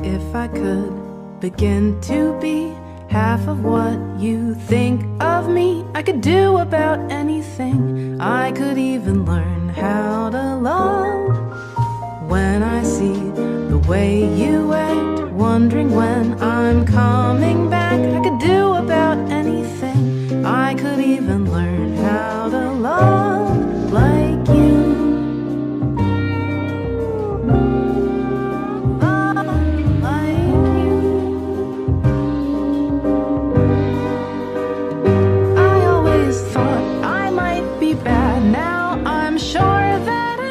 If I could begin to be half of what you think of me, I could do about anything. I could even learn how to love. When I see the way you act, wondering when I'm coming back, I could do about anything. I could even learn how. sure that